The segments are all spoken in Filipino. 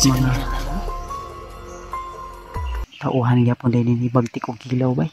mga tauhan niya po din ni bagtik og kilaw bay.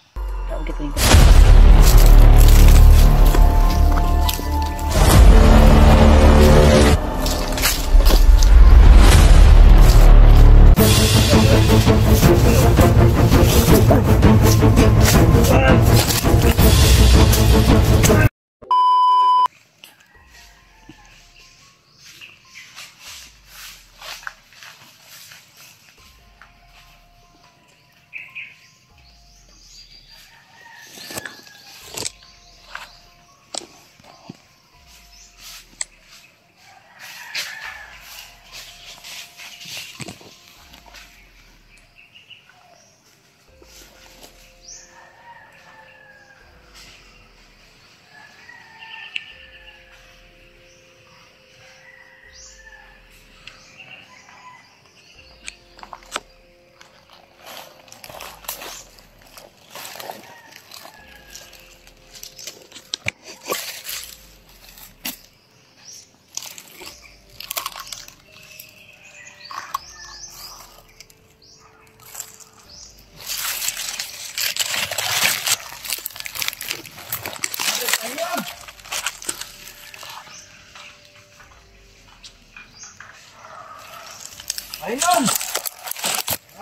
Ayun!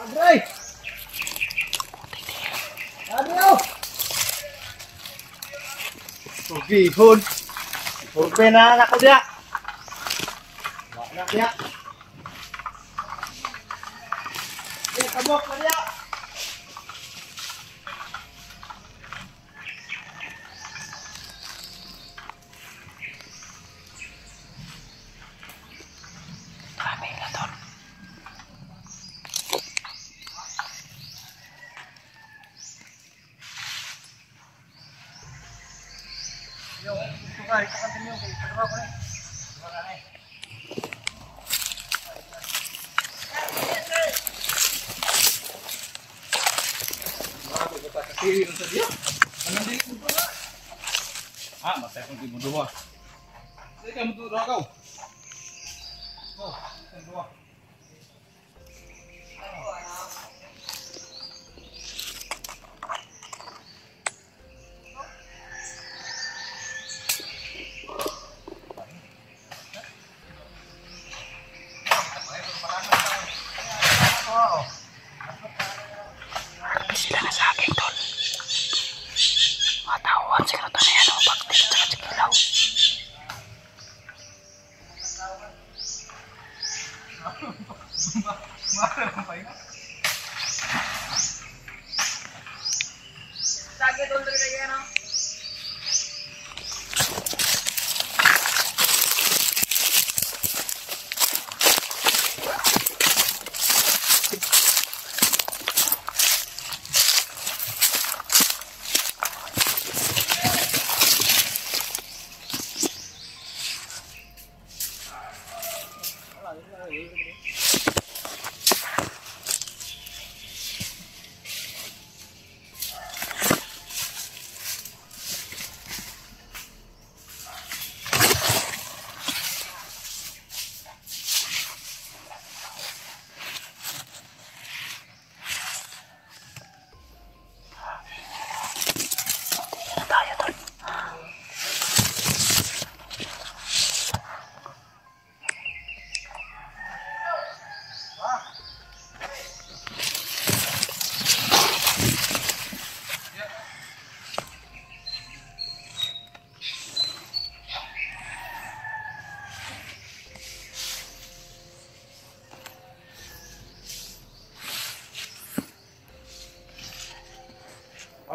Adre! Adre! Tubihon! Tubig na anak ko diya! Wala diya! Diya, kabok na diya! Ah, matay kong di mo duwa. Sige ka mo duwa ka. Oh, kan duwa.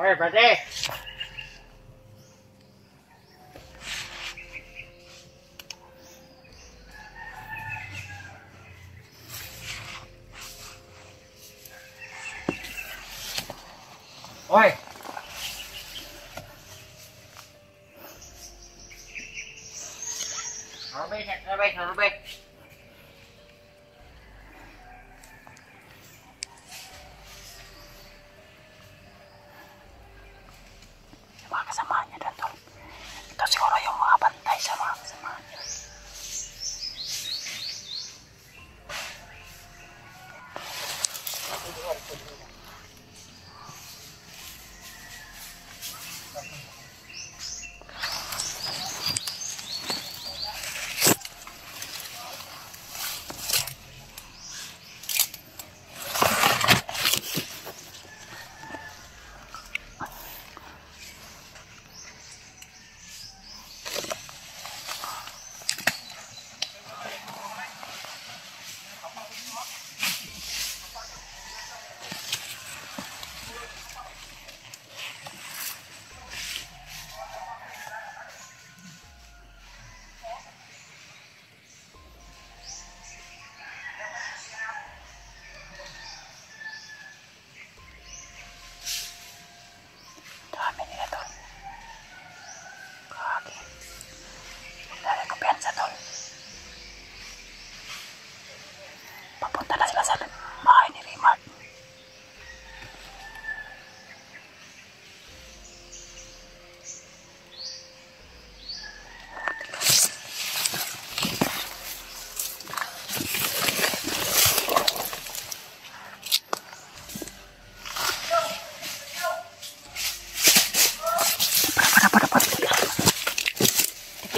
Ôi, bà đây. Ôi. Ở bên, ở bên, ở bên.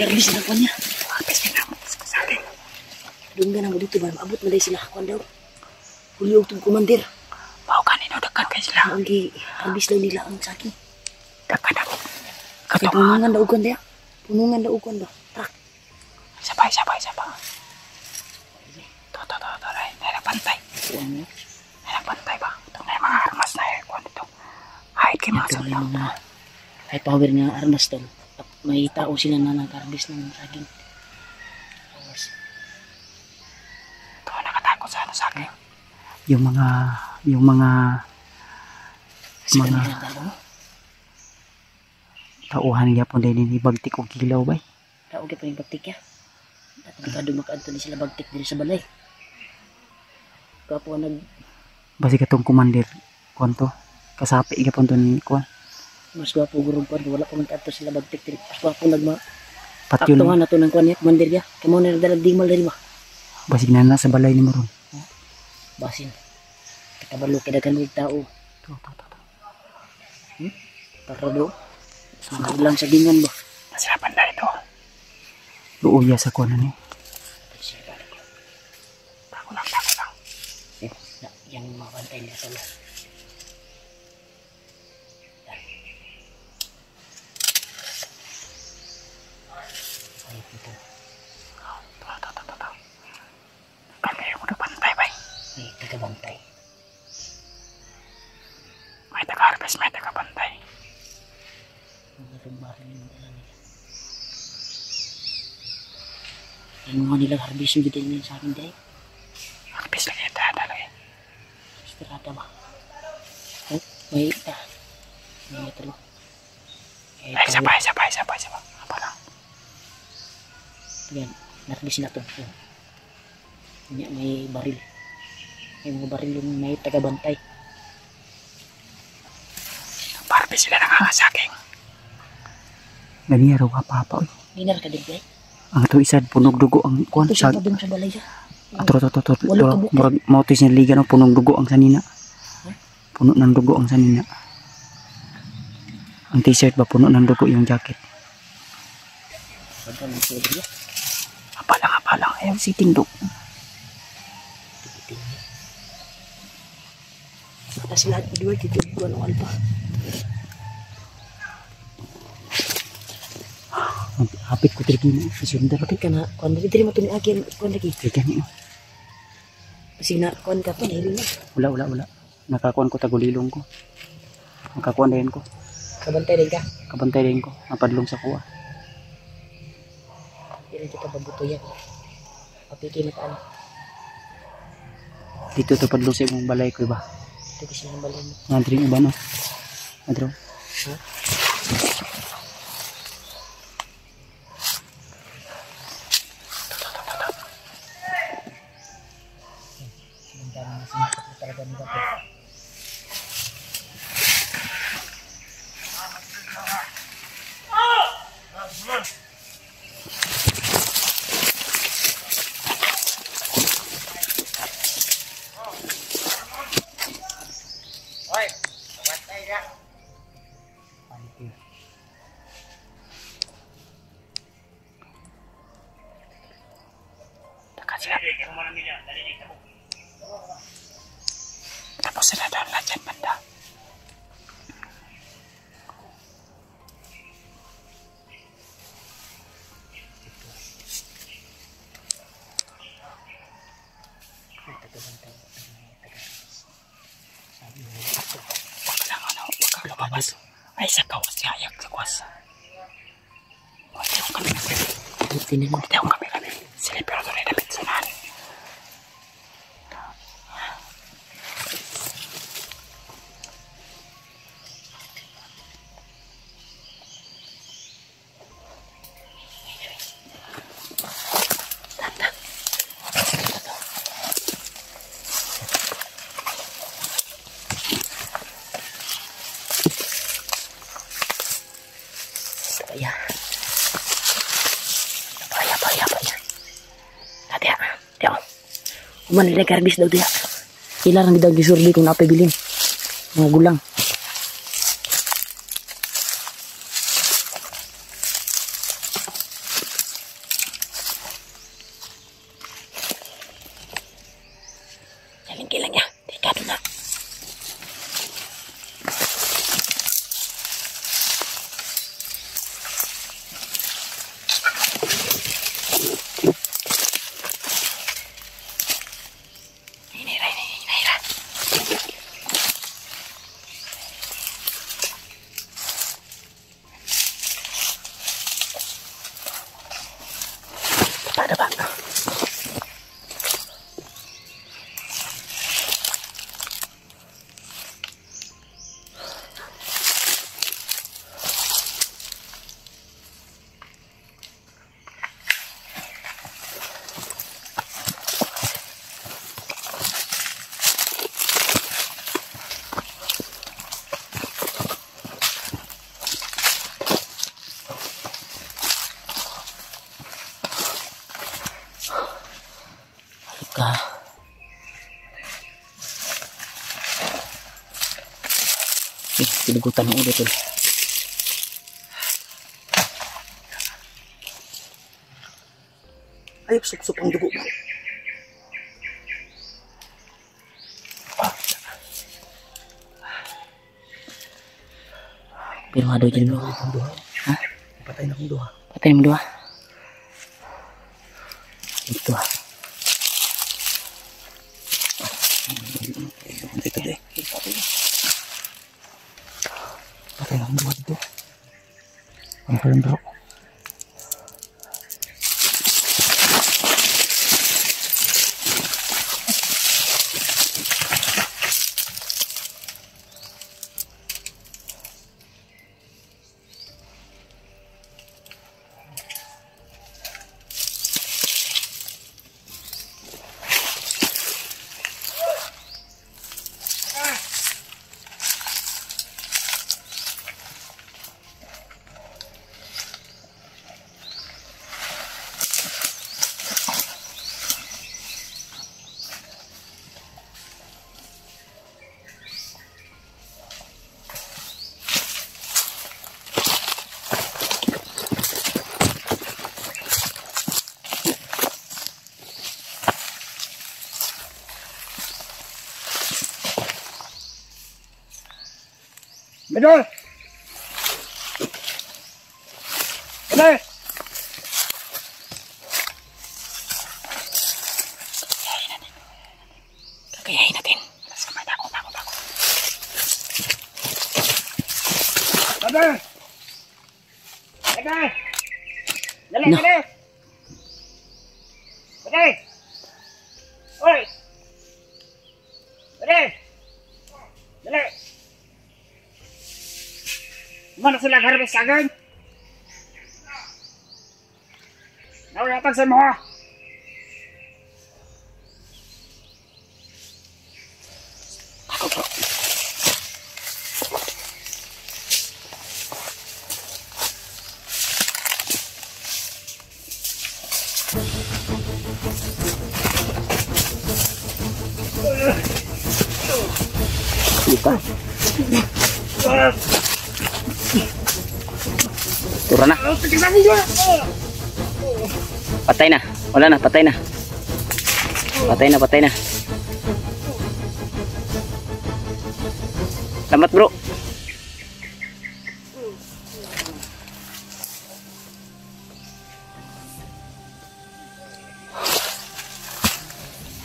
Terlis na kanya. Habis ka na mo sa akin. Doon ka na mo dito ba? Maabot na dahil sila. Kwan daw. Huli og tong kumandir. Mau kanino dagkan kay sila. Ang gi, habis lang nila ang saki. Dagkan ako. Kaya Katong punungan daw kwan dia. Punungan daw kwan ba? Trak. sabay, sabay, sabay. To, to, to, to. Ay, nagpantay. Kuwan mo. Nagpantay ba? Ito na yung mga armas na yun. Kung ito. Hide kay mga Ito sila. yung mga high power nga armas tol. May tao sila na nagkarbis ng saging. Tapos, Ito, nakatakot sa ano sa akin. Yung mga, yung mga sila Mga- tauhan niya po din ni bagtik o kilaw ba? Tao kaya pa yung bagtik ya. At magkado makaadto ni sila bagtik diri sa balay. Kapo nag Basi katong kumandir. Konto. Kasapi ka po ni kuan. Mas gwapo gurong kwan wala pa man kadto sila bagtik diri. Mas gwapo nagma Patyon. Na to ng kwan ya kumandir ya. Kamo na dalag dimal diri ba? Basi na na sa balay ni Maron. Basin. Kakabalo kay daghan mga tao. To, to, to. Para do. Mga ilang sagingan ba? Masirapan na ito. Luuya sa kuan ni. Tako lang, tako lang. Eh, tagabantay. May taga-harvest, may taga-bantay. Rumbaran yung dala nila. Yan mga nilang harvest yung nila sa akin dahil. Harvest lagi ito, talaga. Istirada ba? Oh, may ita. May ito lang. Eh, Ay, sabay, sabay, sabay, sabay. Apa lang. Yan, narlis na to. Yan. Yan, may baril. Mga baril yung may tagabantay. Harvest sila nangangasaging. Ganyan raw kapapa. oy. Dinar ka din, Blay. Ang ito isa, punog dugo ang kuan. Ito siya Sa, dun sa balay atro, atro. Wala ka buka. Murag, mautis niya liga no, punong dugo ang sanina. Puno ng dugo ang sanina. Ang t-shirt ba, puno ng dugo yung jacket. Apalang, apalang. Ayaw siting dugo. Tapos lahat dua dito ko ng alpa. Hapit ko trikino. Isunda. Kapit ka na, kung dito rin matuni akin, kung lagi. Trikino. Kasi na, kung ka pa, nahilo na. Wala, wala, wala. Nakakuan ko tagulilong ko. Nakakuan din ko. Kabantay rin ka. Kabantay din ko. Napadlong sa kuwa. Hindi kita babuto yan. Kapiki na taan. Dito to padlong sa imong balay ko ba? Ito kasi ng balay mo. Nandring iba no? Adro. Ha? Tapos sila doon na dyan banda. Ay, tagabantay. Sabi mo, Huwag ka lang ano, huwag kang lumabas. Ay, sa kawas niya, ayak sa kawas. Huwag tayong kami kasi. buti na lang. Huwag tayong kami kami. Sila pero doon ay damit sunan. Uman nila karbis daw diha. Ilarang daw gisurli kung napay bilin. Mga gulang. Ka. Eh, pinugutan ng ulo tol. Ay, suksok ang dugo mo. Pero nga daw dyan bro. Ha? Patay na kong duha. Patay mo dua. Ito ah. Ito de. Patay na kong duha dito. Ano pa rin 没这儿。来。Mana sila harapin sa akin? Nawalatan sa mga! Patay na. Wala na, patay na. Patay na, patay na. Selamat bro.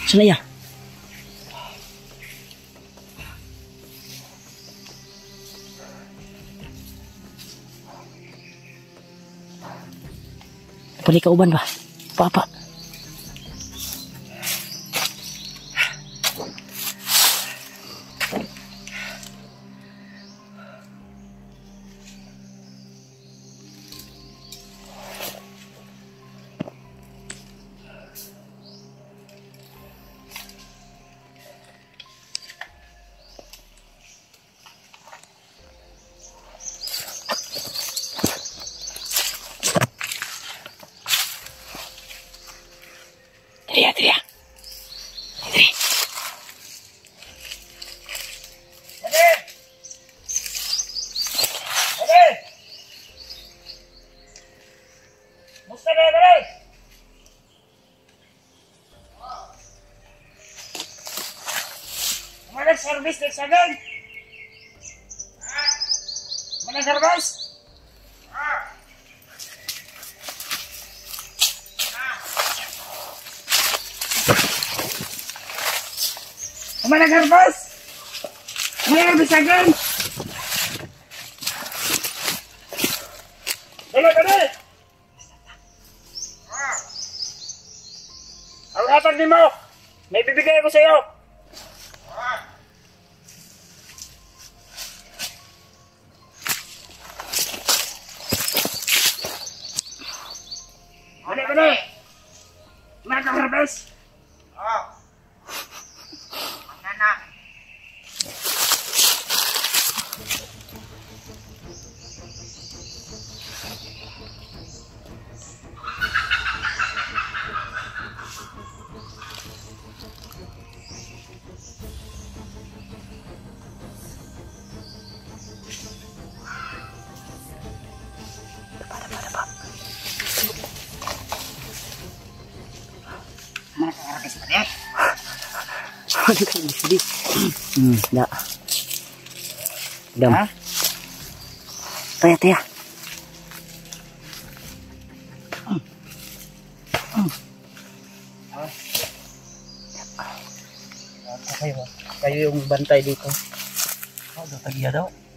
Sana ya? Balik ka uban ba? Papa. Service dek sagan? Mana service? Mana service? Mana service sagan? Dali, dali! Ang hatag ni mo, may bibigay ko sa iyo. ini. Mereka herbis. Ano kayo di? Hmm, da. Dam. Ha? Taya, taya. Kayo, kayo yung bantay dito. Oh, tagiya daw. Ito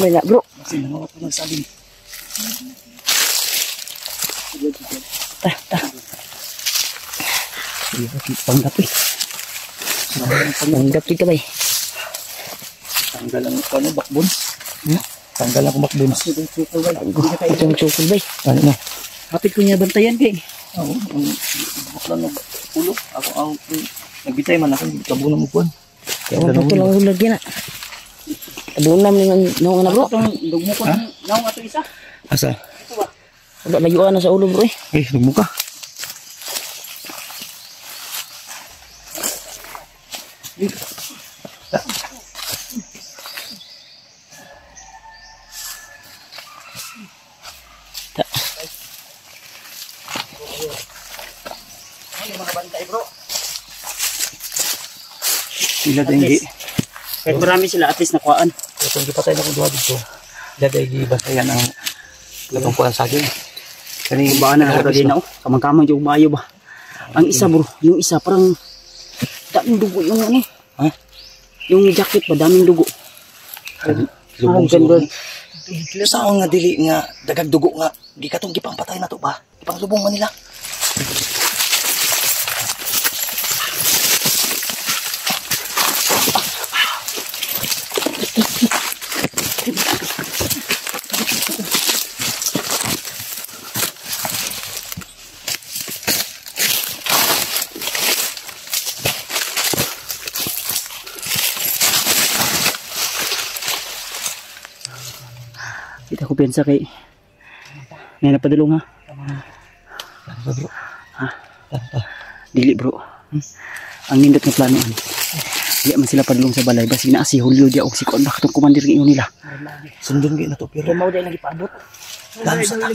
may na, bro. Kasi nangawa ko nagsabi. Tah, tah. Panggap eh. Panggap ka ba eh? Tanggal ang ano, bakbon. Hmm? Tanggal ang bakbon. Itong sukol ba? Ito yung sukol ba eh? Ano na? Kapit ko niya bantayan kay. Oo, ang bakla ng ulo. Ako ang nagbitay man ako, kabunan mo kuwan. Kaya ganun pato lang ulag yan ah. Abunam ni nung ano bro. Dugmo ko naong ato isa. Asa? Wala layuan na sa ulo bro eh. Eh, dugmo ka. Sila denggi. Kahit marami sila at least nakuhaan. Kung gipatay na kong duha dito, dagay gibantayan ang katungkuan sa akin. Kani Baka na ako din ako. Kamang-kamang yung maayo ba. Ang isa bro, yung isa parang daming dugo yung ano. Ha? Yung jacket ba, daming dugo. lubong Ang ganda. Sa nga dili nga dagag dugo nga di katong gipang patay na to ba? Gipang lubong man nila. Kita ko pensa kay may napadulong ha. Ano bro? Dili bro. Ang nindot nga plano ano. Di man sila padulong sa balay basi na si Julio dia og si Kon bakit commander ngayon nila. Sundon gyud na to pero Mao dai lagi paabot. sa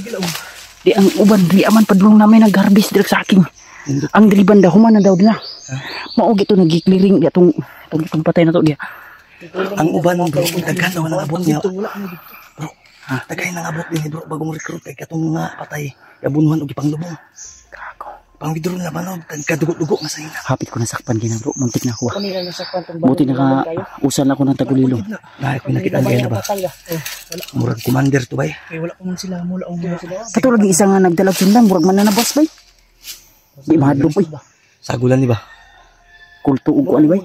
Di ang uban di aman padulong namin nag-harvest direk sa akin. Ang diliban daw human na daw nila. Mao gito nagi-clearing dia tong tong itong patay na to dia. ang uban bro daghan daw ang abot niya. Bro, ha, daghan ang abot ni bro bagong recruit kay katong nga patay yabunuhan og gipang lubong. Kako. Pang withdraw na manog kadugod-dugo nga sa ina. Hapit ko nasakpan gina bro, muntik na ako. ah. Kanila nasakpan tong Buti naka usan ako ng tagulilo. Dahil ko nakita nila ba? Murag commander to bay. wala ko man sila, mula ko mula sila. Kato lagi isa nga nagdalag sundang murag man na nabas bay. Di mahadlok bay. Sagulan ni ba? Kulto ug kuan bay.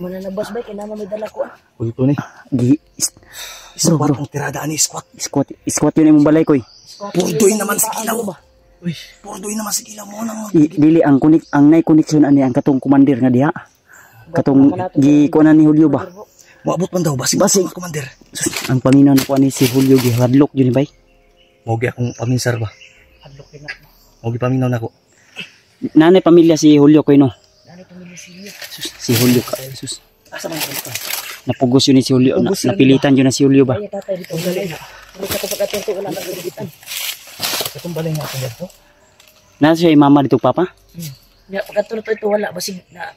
Mananabas ba, kaya naman may dala ko. Ulto ni. Gi Bro, Squat bro. ang tirada ani squat. squat squat yun imong balay koy. Purdoy naman sa ilaw ba? Uy, purdoy naman sa ilaw mo nang I, dili ang kunik ang nay connection ani ang katong commander nga diha. Katong gi kuanan ni Julio ba. Moabot man daw basig Basig. commander. Ang Panginoon ko ani si Julio gi hadlok yun bay. Mogi akong paminsar ba? O gipaminaw nako. Nanay pamilya si Julio ko no. Sus, si Julio ka. Sus. Asa man ko? Napugos yun ni si Julio. Na, napilitan yun na si Julio ba? Katong balay nga ako dito. Nasa siya imama dito papa? Ya, pagkatulad to ito wala basig na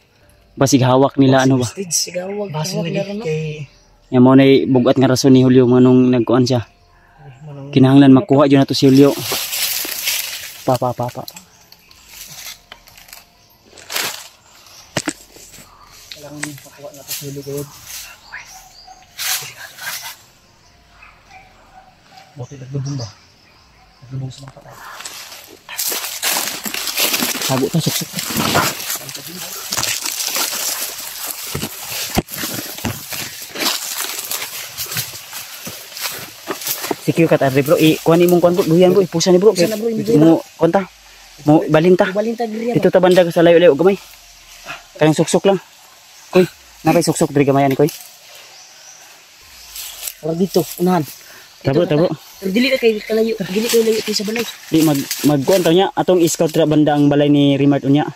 Basig hawak nila ano ba? stage sigawag tawag lagi na ron. kay Yan mo na bugat nga rason ni Julio manong nagkuan siya. Kinahanglan makuha yun na to si Julio. Papa, papa. kailangan pakuha na to sa hilo gayud. Buti naglubong ba? Naglubong sa mga patay. Sago to, suksok. Sikyo kat arre bro, i kuan imong kuan bro, duyan bro, ipusa ni bro. Pusa na, bro, Mo konta. Mo balinta. Balinta giri Dito ta banda sa layo-layo gamay. Kanang suksok lang. Koy, nakay suksok diri gamayan koy. Ora dito unahan. Tabo, tabo. Pero dili na kay kalayo, dili kay layo kay sa balay. Di mag magkuan taw niya atong scout ra banda ang balay ni Rimart unya.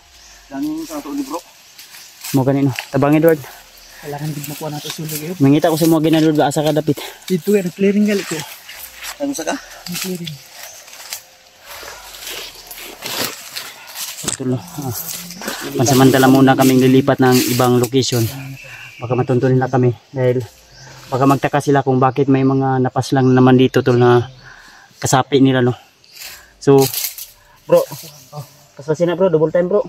Ganun sa to ni bro. Mo ganino. Tabang Edward. Kailangan gid makuha nato sa hilo gayud. Mangita ko sa mga ginadod ba asa ka dapit. Dito yan clearing gali ko. Ano sa ka? Clearing. Tulo. Ah. Pansamantala muna kaming lilipat ng ibang location. Baka matunto nila kami dahil baka magtaka sila kung bakit may mga napaslang naman dito tol na kasapi nila no. So, bro, kasasin na bro, double time bro.